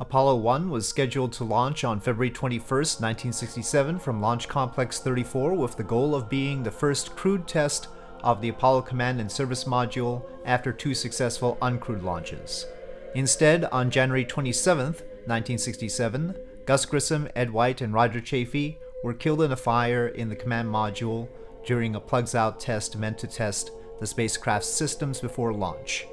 Apollo 1 was scheduled to launch on February 21, 1967 from Launch Complex 34 with the goal of being the first crewed test of the Apollo Command and Service Module after two successful uncrewed launches. Instead, on January 27, 1967, Gus Grissom, Ed White, and Roger Chaffee were killed in a fire in the command module during a plugs out test meant to test the spacecraft's systems before launch.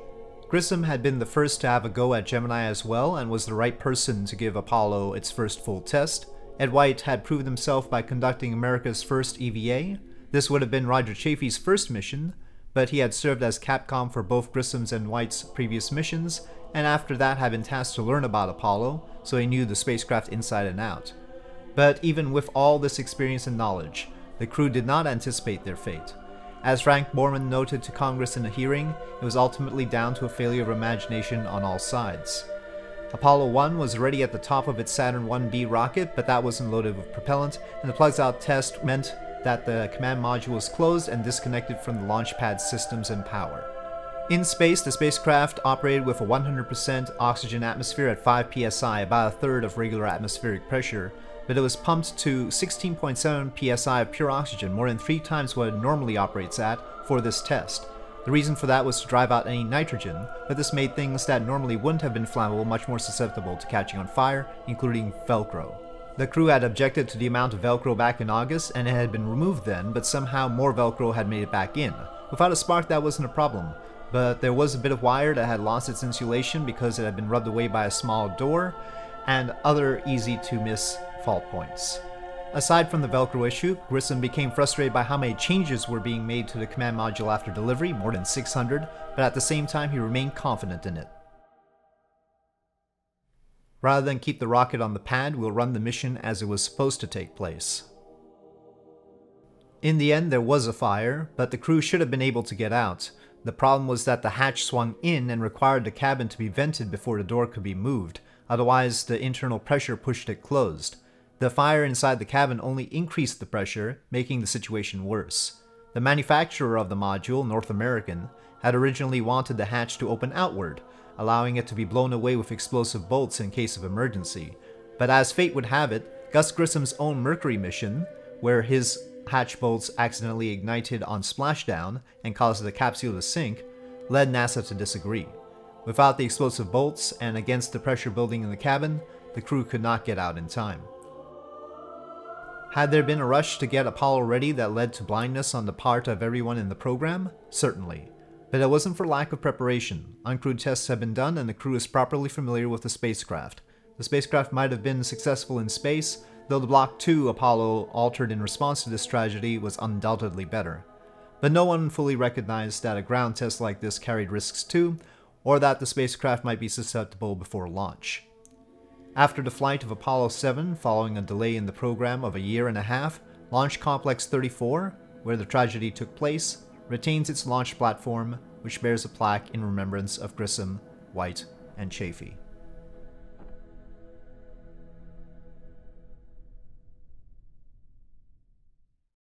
Grissom had been the first to have a go at Gemini as well and was the right person to give Apollo its first full test. Ed White had proved himself by conducting America's first EVA. This would have been Roger Chaffee's first mission, but he had served as Capcom for both Grissom's and White's previous missions, and after that had been tasked to learn about Apollo, so he knew the spacecraft inside and out. But even with all this experience and knowledge, the crew did not anticipate their fate. As Frank Borman noted to Congress in a hearing, it was ultimately down to a failure of imagination on all sides. Apollo 1 was already at the top of its Saturn 1B rocket, but that wasn't loaded with propellant, and the plugs out test meant that the command module was closed and disconnected from the launch pad systems and power. In space, the spacecraft operated with a 100% oxygen atmosphere at 5 psi, about a third of regular atmospheric pressure, but it was pumped to 16.7 psi of pure oxygen, more than three times what it normally operates at, for this test. The reason for that was to drive out any nitrogen, but this made things that normally wouldn't have been flammable much more susceptible to catching on fire, including Velcro. The crew had objected to the amount of Velcro back in August, and it had been removed then, but somehow more Velcro had made it back in. Without a spark, that wasn't a problem, but there was a bit of wire that had lost its insulation because it had been rubbed away by a small door, and other easy to miss fault points. Aside from the Velcro issue, Grissom became frustrated by how many changes were being made to the command module after delivery, more than 600, but at the same time he remained confident in it. Rather than keep the rocket on the pad, we'll run the mission as it was supposed to take place. In the end, there was a fire, but the crew should have been able to get out. The problem was that the hatch swung in and required the cabin to be vented before the door could be moved, otherwise the internal pressure pushed it closed. The fire inside the cabin only increased the pressure, making the situation worse. The manufacturer of the module, North American, had originally wanted the hatch to open outward, allowing it to be blown away with explosive bolts in case of emergency. But as fate would have it, Gus Grissom's own Mercury mission, where his hatch bolts accidentally ignited on splashdown and caused the capsule to sink, led NASA to disagree. Without the explosive bolts and against the pressure building in the cabin, the crew could not get out in time. Had there been a rush to get Apollo ready that led to blindness on the part of everyone in the program? Certainly. But it wasn't for lack of preparation. Uncrewed tests had been done and the crew is properly familiar with the spacecraft. The spacecraft might have been successful in space, though the Block 2 Apollo altered in response to this tragedy was undoubtedly better. But no one fully recognized that a ground test like this carried risks too, or that the spacecraft might be susceptible before launch. After the flight of Apollo 7, following a delay in the program of a year and a half, Launch Complex 34, where the tragedy took place, retains its launch platform, which bears a plaque in remembrance of Grissom, White, and Chaffee.